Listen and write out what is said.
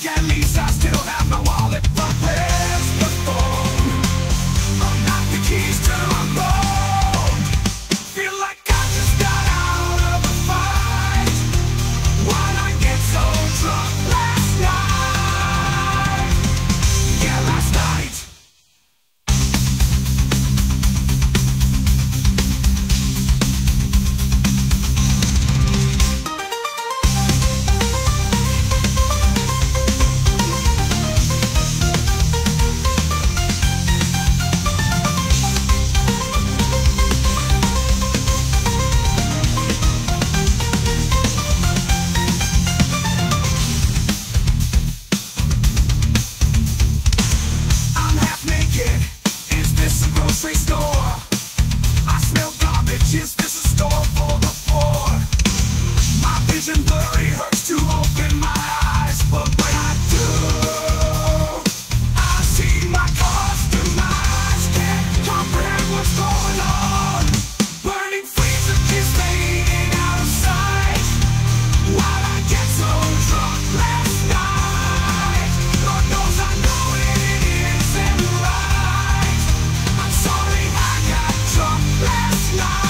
Get me astros tonight